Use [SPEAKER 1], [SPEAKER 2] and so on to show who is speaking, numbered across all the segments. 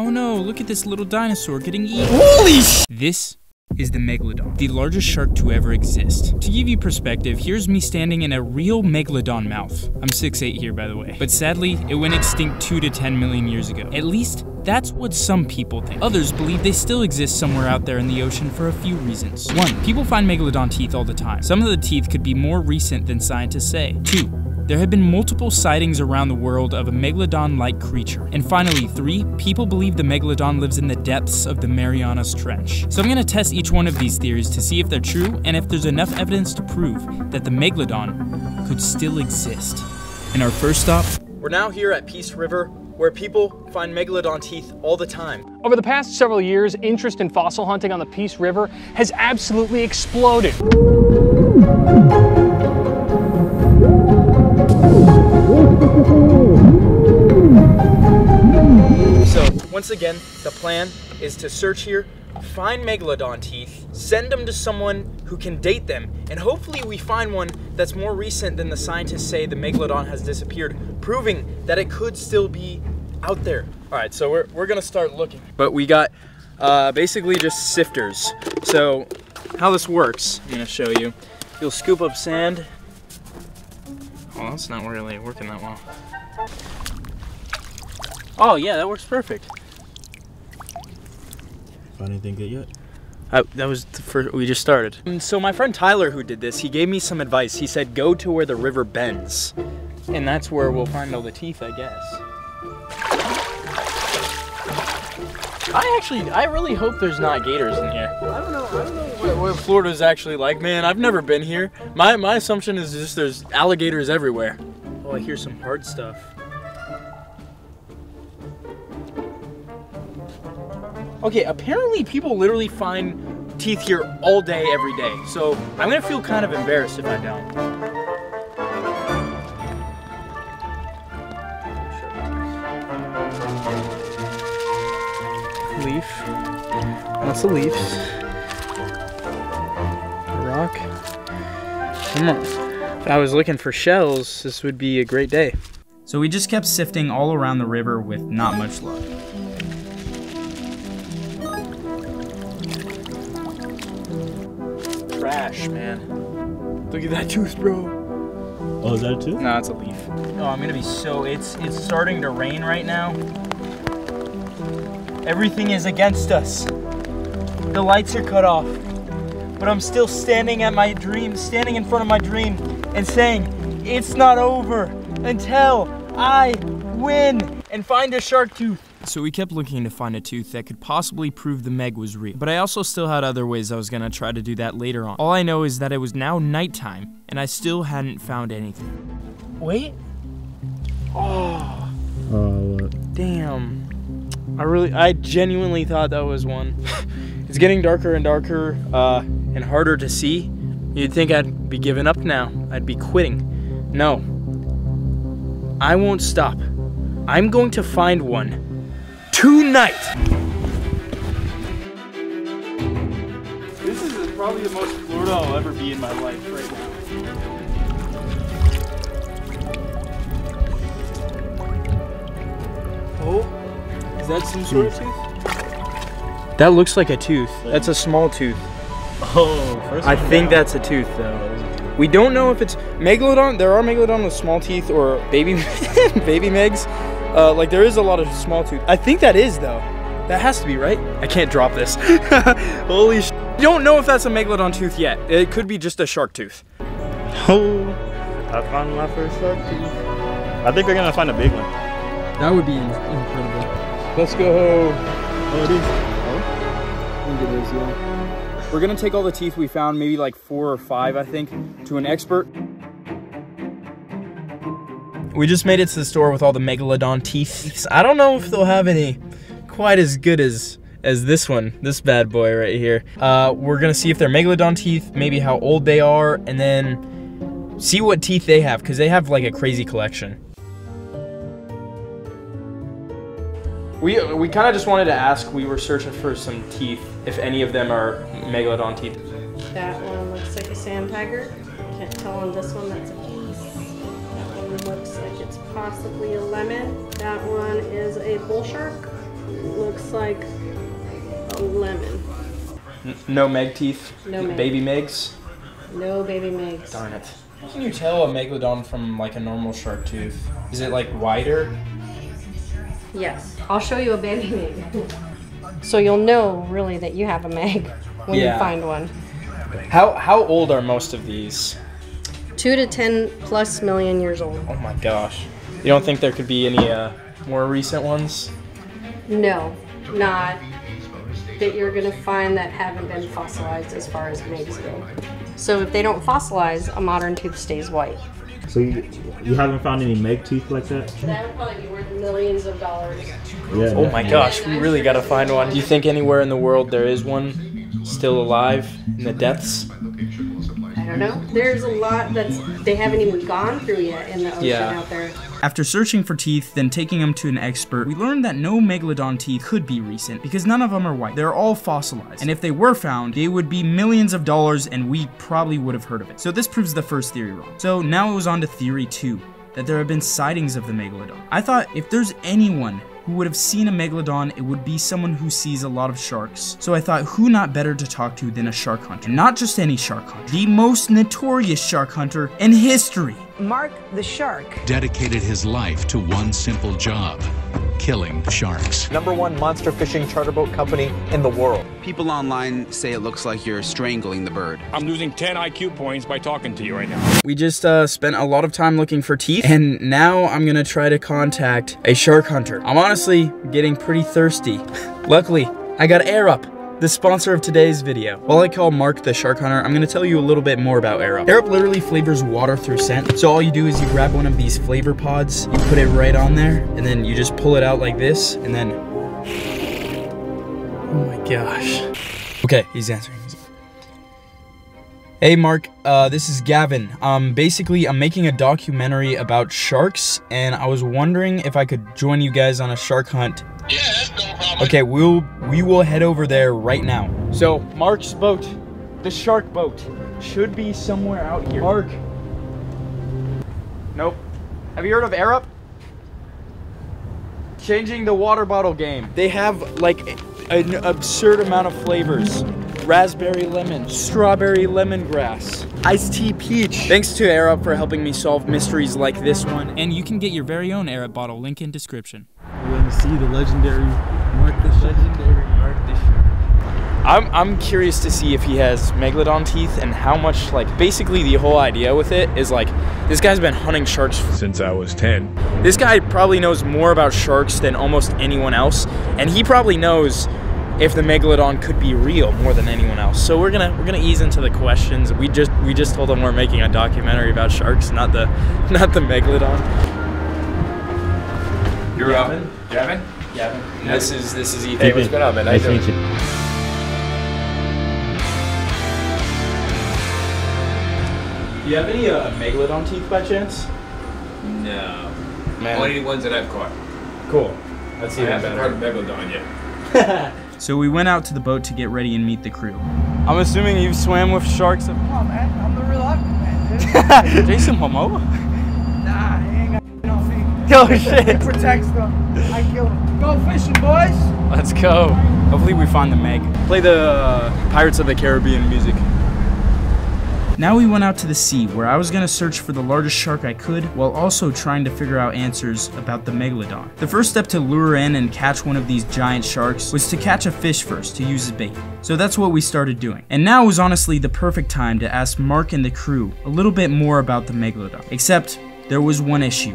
[SPEAKER 1] Oh no, look at this little dinosaur getting eaten. Holy sh! This is the Megalodon, the largest shark to ever exist. To give you perspective, here's me standing in a real Megalodon mouth. I'm 6'8 here, by the way. But sadly, it went extinct 2 to 10 million years ago. At least, that's what some people think. Others believe they still exist somewhere out there in the ocean for a few reasons. One, people find Megalodon teeth all the time. Some of the teeth could be more recent than scientists say. Two, there have been multiple sightings around the world of a megalodon-like creature. And finally, three, people believe the megalodon lives in the depths of the Marianas Trench. So I'm gonna test each one of these theories to see if they're true and if there's enough evidence to prove that the megalodon could still exist. In our first stop,
[SPEAKER 2] we're now here at Peace River, where people find megalodon teeth all the time.
[SPEAKER 3] Over the past several years, interest in fossil hunting on the Peace River has absolutely exploded.
[SPEAKER 2] Once again, the plan is to search here, find megalodon teeth, send them to someone who can date them, and hopefully we find one that's more recent than the scientists say the megalodon has disappeared, proving that it could still be out there. All right, so we're, we're gonna start looking. But we got uh, basically just sifters. So how this works, I'm gonna show you. You'll scoop up sand. Oh, that's not really working that well. Oh yeah, that works perfect.
[SPEAKER 4] Find anything good yet?
[SPEAKER 2] I, that was the first, we just started. And so my friend Tyler who did this, he gave me some advice. He said, go to where the river bends. And that's where we'll find all the teeth, I guess. I actually, I really hope there's not gators in here. I don't know, I don't know what, what Florida's actually like. Man, I've never been here. My, my assumption is just there's alligators everywhere. Oh, I hear some hard stuff. Okay, apparently people literally find teeth here all day, every day. So I'm gonna feel kind of embarrassed if I don't. Leaf. Lots of leaves. Rock. Come on. If I was looking for shells, this would be a great day.
[SPEAKER 1] So we just kept sifting all around the river with not much luck.
[SPEAKER 2] Trash, mm. man. Look at that tooth, bro.
[SPEAKER 4] Oh, is that a tooth?
[SPEAKER 2] No, it's a leaf. Oh, I'm gonna be so. It's it's starting to rain right now. Everything is against us. The lights are cut off, but I'm still standing at my dream, standing in front of my dream, and saying, "It's not over until I win and find a shark tooth."
[SPEAKER 1] So we kept looking to find a tooth that could possibly prove the Meg was real. But I also still had other ways I was gonna try to do that later on. All I know is that it was now nighttime, and I still hadn't found anything.
[SPEAKER 2] Wait. Oh,
[SPEAKER 4] Oh, what?
[SPEAKER 2] damn. I really, I genuinely thought that was one. it's getting darker and darker uh, and harder to see. You'd think I'd be giving up now. I'd be quitting. No. I won't stop. I'm going to find one tonight. This is probably the most Florida I'll ever be in my life right now. Oh, is that some sort of tooth? That looks like a tooth. That's a small tooth.
[SPEAKER 4] Oh, first
[SPEAKER 2] I think
[SPEAKER 4] down.
[SPEAKER 2] that's a tooth though. We don't know if it's megalodon. There are megalodon with small teeth or baby baby megs. Uh, like there is a lot of small tooth. I think that is though. That has to be right. I can't drop this. Holy sh! You don't know if that's a megalodon tooth yet. It could be just a shark tooth.
[SPEAKER 4] Oh, I found my first shark tooth. I think we're gonna find a big one.
[SPEAKER 1] That would be incredible.
[SPEAKER 2] Let's go.
[SPEAKER 4] Oh, it is. Yeah.
[SPEAKER 2] We're gonna take all the teeth we found, maybe like four or five, I think, to an expert. We just made it to the store with all the megalodon teeth. I don't know if they'll have any quite as good as as this one, this bad boy right here. Uh, we're gonna see if they're megalodon teeth, maybe how old they are, and then see what teeth they have, because they have like a crazy collection. We, we kind of just wanted to ask, we were searching for some teeth, if any of them are megalodon teeth.
[SPEAKER 5] That one looks like a sand tiger. Can't tell on this one that's a possibly a lemon. That one is a bull shark. looks like a lemon.
[SPEAKER 6] No meg teeth.
[SPEAKER 5] No meg.
[SPEAKER 6] Baby megs.
[SPEAKER 5] No baby megs.
[SPEAKER 6] Darn it. How can you tell a megalodon from like a normal shark tooth? Is it like wider?
[SPEAKER 5] Yes. I'll show you a baby meg. So you'll know really that you have a meg when
[SPEAKER 6] Yeah.
[SPEAKER 5] you find one.
[SPEAKER 6] How how old are most of these?
[SPEAKER 5] Two to ten plus million years old.
[SPEAKER 6] Oh my gosh. You don't think there could be any uh, more recent ones?
[SPEAKER 5] No, not that you're gonna find that haven't been fossilized as far as megs go. So if they don't fossilize, a modern tooth stays white.
[SPEAKER 4] So you, you haven't found any meg teeth like that?
[SPEAKER 5] That would probably be worth millions of dollars.
[SPEAKER 4] Yeah.
[SPEAKER 6] Oh my gosh, we really gotta find one. Do you think anywhere in the world there is one still alive in the depths?
[SPEAKER 5] I don't know. Mm-hmm. There's a lot that's they haven't even gone through yet in the ocean
[SPEAKER 6] Yeah.
[SPEAKER 5] out there.
[SPEAKER 2] After searching for teeth, then taking them to an expert, we learned that no megalodon teeth could be recent because none of them are white. They're all fossilized. And if they were found, they would be millions of dollars and we probably would have heard of it. So this proves the first theory wrong. So now it was on to theory 2 that there have been sightings of the megalodon. I thought if there's anyone who would have seen a megalodon, it would be someone who sees a lot of sharks. So I thought, who not better to talk to than a shark hunter? Not just any shark hunter, the most notorious shark hunter in history.
[SPEAKER 7] Mark the Shark.
[SPEAKER 8] dedicated his life to one simple job killing sharks.
[SPEAKER 9] number one monster fishing charter boat company in the world.
[SPEAKER 10] People online say it looks like you're strangling the bird.
[SPEAKER 11] I'm losing 10 IQ points by talking to you right now.
[SPEAKER 2] We just uh, spent a lot of time looking for teeth, and now I'm gonna try to contact a shark hunter. I'm honestly getting pretty thirsty. Luckily, I got Air Up, the sponsor of today's video. While I call Mark the shark hunter, I'm gonna tell you a little bit more about Air Up. Air Up literally flavors water through scent. So all you do is you grab one of these flavor pods, you put it right on there, and then you just pull it out like this, and then. Oh my gosh. Okay, he's answering. Hey Mark, uh, this is Gavin. Um, basically, I'm making a documentary about sharks, and I was wondering if I could join you guys on a shark hunt. Yeah, that's no problem. Okay, we'll we will head over there right now. So Mark's boat, the shark boat, should be somewhere out here. Mark. Nope. Have you heard of Air Up? Changing the water bottle game. They have like an absurd amount of flavors. Raspberry lemon, strawberry lemongrass, iced tea peach. Thanks to Air Up for helping me solve mysteries like this one.
[SPEAKER 12] And you can get your very own Air Up bottle, link in description.
[SPEAKER 4] We're going to see the legendary Mark the Shark. Legendary Mark the Shark.
[SPEAKER 6] I'm I'm curious to see if he has megalodon teeth and how much like basically the whole idea with it is like this guy's been hunting sharks
[SPEAKER 11] Since I was 10.
[SPEAKER 6] This guy probably knows more about sharks than almost anyone else, and he probably knows if the megalodon could be real more than anyone else. So we're gonna we're gonna ease into the questions. We just we just told him we're making a documentary about sharks, not the not the megalodon.
[SPEAKER 11] You're
[SPEAKER 6] Gavin?
[SPEAKER 11] up. Gavin?
[SPEAKER 6] Gavin, this is this is Ethan.
[SPEAKER 11] Hey, what's going on, man?
[SPEAKER 4] Nice to meet you.
[SPEAKER 6] Do you have any uh, megalodon teeth by chance?
[SPEAKER 11] No.
[SPEAKER 6] Man.
[SPEAKER 11] Only the ones that I've caught.
[SPEAKER 6] Cool. That's
[SPEAKER 11] I
[SPEAKER 6] even
[SPEAKER 11] haven't caught a megalodon yet.
[SPEAKER 2] So we went out to the boat to get ready and meet the crew.
[SPEAKER 6] I'm assuming you've swam with sharks. Come on, man. I'm the real man. Jason Momoa. Oh shit.
[SPEAKER 13] Protects them. I kill them. Go fishing, boys.
[SPEAKER 6] Let's go. Hopefully we find the Meg. Play the uh, Pirates of the Caribbean music.
[SPEAKER 2] Now we went out to the sea, where I was gonna search for the largest shark I could, while also trying to figure out answers about the megalodon. The first step to lure in and catch one of these giant sharks was to catch a fish first to use as bait. So that's what we started doing. And now was honestly the perfect time to ask Mark and the crew a little bit more about the megalodon. Except, there was one issue.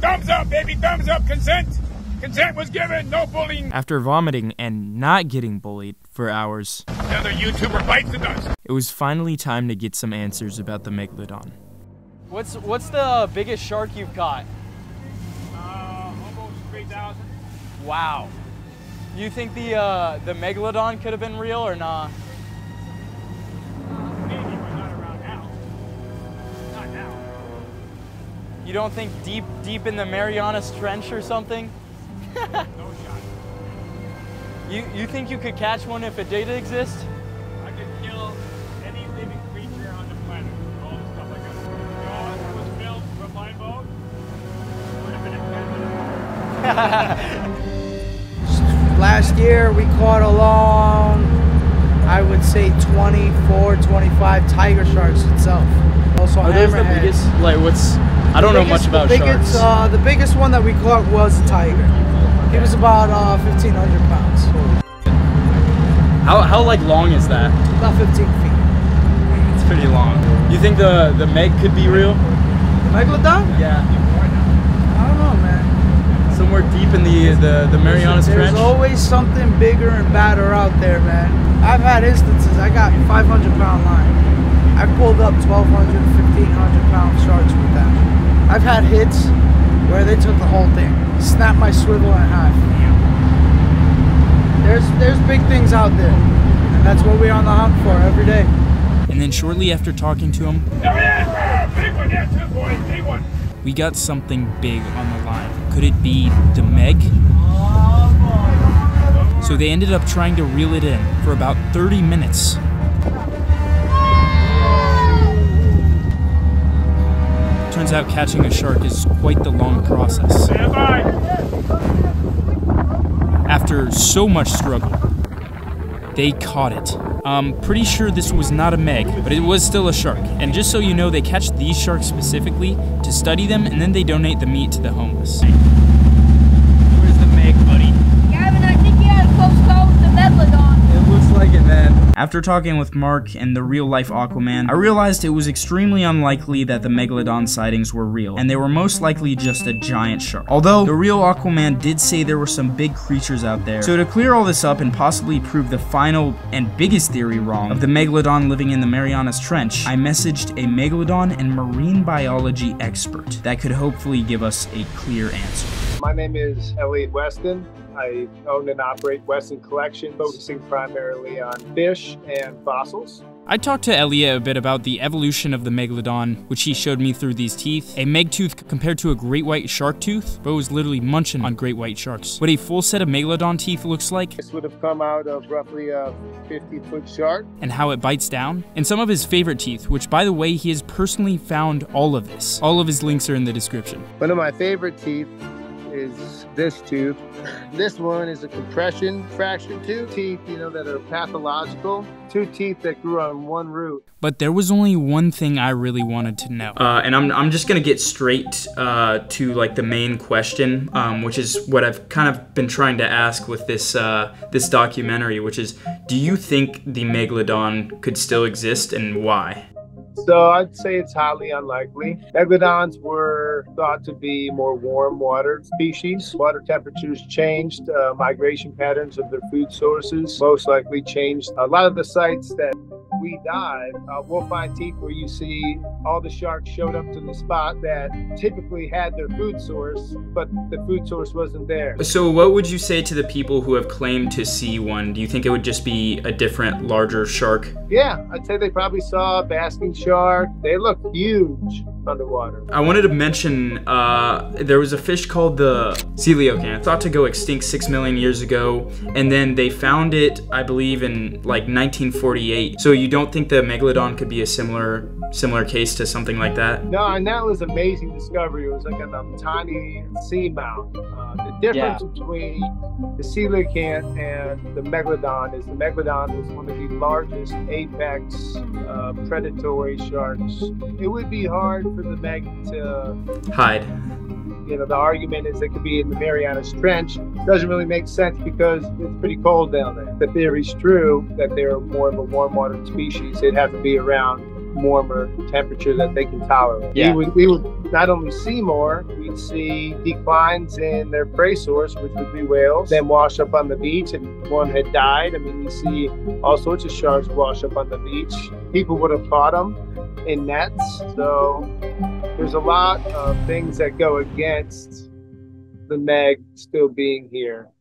[SPEAKER 11] Thumbs up, baby! Thumbs up! Consent! Consent was given! No bullying!
[SPEAKER 12] After vomiting and not getting bullied for hours,
[SPEAKER 11] Another YouTuber bites the dust!
[SPEAKER 12] it was finally time to get some answers about the megalodon.
[SPEAKER 6] What's what's the biggest shark you've caught?
[SPEAKER 11] Uh, almost 3,000.
[SPEAKER 6] Wow. You think the uh, the megalodon could have been real or not?
[SPEAKER 11] Maybe,
[SPEAKER 6] You don't think deep, deep in the Marianas Trench or something?
[SPEAKER 11] no shot.
[SPEAKER 6] You, you think you could catch one if it did exist?
[SPEAKER 11] I could kill any living
[SPEAKER 6] creature on the planet. All the stuff like that. Jaws was filmed from my boat. Would have been
[SPEAKER 13] a Last year we caught along, I would say 24, 25 tiger sharks itself. Also
[SPEAKER 6] Are those the biggest, like what's I don't know much about
[SPEAKER 13] the biggest,
[SPEAKER 6] sharks.
[SPEAKER 13] Uh, the biggest one that we caught was a tiger. He was about uh, 1,500 pounds,
[SPEAKER 6] How how like long is that?
[SPEAKER 13] about 15 feet.
[SPEAKER 6] It's pretty long. You think the the Meg could be real?
[SPEAKER 13] The Megalodon?
[SPEAKER 6] Yeah.
[SPEAKER 13] I don't know, man.
[SPEAKER 6] Somewhere deep in the the, the Marianas
[SPEAKER 13] There's always something bigger and badder out there, man. I've had instances. I got 500 pound line. I pulled up 1,200, 1,500 pound sharks with that. I've had hits where they took the whole thing, snapped my swivel in half. There's there's big things out there, and that's what we're on the hunt for every day.
[SPEAKER 2] And then shortly after talking to him, we got something big on the line. Could it be the Meg? So they ended up trying to reel it in for about 30 minutes. Turns out catching a shark is quite the long process.
[SPEAKER 11] Stand by.
[SPEAKER 2] After so much struggle, they caught it. I'm pretty sure this was not a Meg, but it was still a shark. And just so you know, they catch these sharks specifically to study them and then they donate the meat to the homeless. Where's the Meg, buddy?
[SPEAKER 7] Gavin, I think you had a close call with the Megalodon.
[SPEAKER 6] It looks like it, man.
[SPEAKER 2] After talking with Mark and the real life Aquaman, I realized it was extremely unlikely that the Megalodon sightings were real, and they were most likely just a giant shark. Although, the real Aquaman did say there were some big creatures out there. So to clear all this up and possibly prove the final and biggest theory wrong of the Megalodon living in the Marianas Trench, I messaged a Megalodon and marine biology expert that could hopefully give us a clear answer.
[SPEAKER 14] My name is Elliot Weston. I own and operate Weston Collection, focusing primarily on fish and fossils.
[SPEAKER 2] I talked to Elliot a bit about the evolution of the megalodon, which he showed me through these teeth. A meg tooth compared to a great white shark tooth, but was literally munching on great white sharks. What a full set of megalodon teeth looks like,
[SPEAKER 14] This would have come out of roughly a 50 foot shark.
[SPEAKER 2] and how it bites down, and some of his favorite teeth, which by the way, he has personally found all of this. All of his links are in the description.
[SPEAKER 14] One of my favorite teeth is this tooth. This one is a compression fracture tooth. Teeth, you know, that are pathological. Two teeth that grew on one root.
[SPEAKER 2] But there was only one thing I really wanted to know. Uh, and I'm, I'm just gonna get straight uh, to like the main question, um, which is what I've kind of been trying to ask with this uh, this documentary, which is, do you think the megalodon could still exist and why?
[SPEAKER 14] So I'd say it's highly unlikely. Megalodons were thought to be more warm water species. Water temperatures changed, uh, migration patterns of their food sources most likely changed. A lot of the sites that we dive, uh, we'll find teeth where you see all the sharks showed up to the spot that typically had their food source, but the food source wasn't there.
[SPEAKER 2] So, what would you say to the people who have claimed to see one? Do you think it would just be a different, larger shark?
[SPEAKER 14] Yeah, I'd say they probably saw a basking shark. They look huge underwater.
[SPEAKER 2] I wanted to mention uh, there was a fish called the coelacanth, thought to go extinct six million years ago, and then they found it, I believe, in like 1948. So you don't think the megalodon could be a similar similar case to something like that?
[SPEAKER 14] No, and that was amazing discovery. It was like a um, tiny seamount. Uh, the difference between the coelacanth and the megalodon is the megalodon was one of the largest apex uh, predatory sharks. It would be hard for the meg to
[SPEAKER 2] Hide.
[SPEAKER 14] you know, the argument is it could be in the Marianas Trench. Doesn't really make sense because it's pretty cold down there. The theory's true that they're more of a warm water species. They'd have to be around warmer temperature that they can tolerate.
[SPEAKER 6] Yeah.
[SPEAKER 14] We would, we would not only see more, we'd see declines in their prey source, which would be whales, then wash up on the beach and one had died. I mean, you see all sorts of sharks wash up on the beach. People would have caught them in nets. So there's a lot of things that go against the Meg still being here.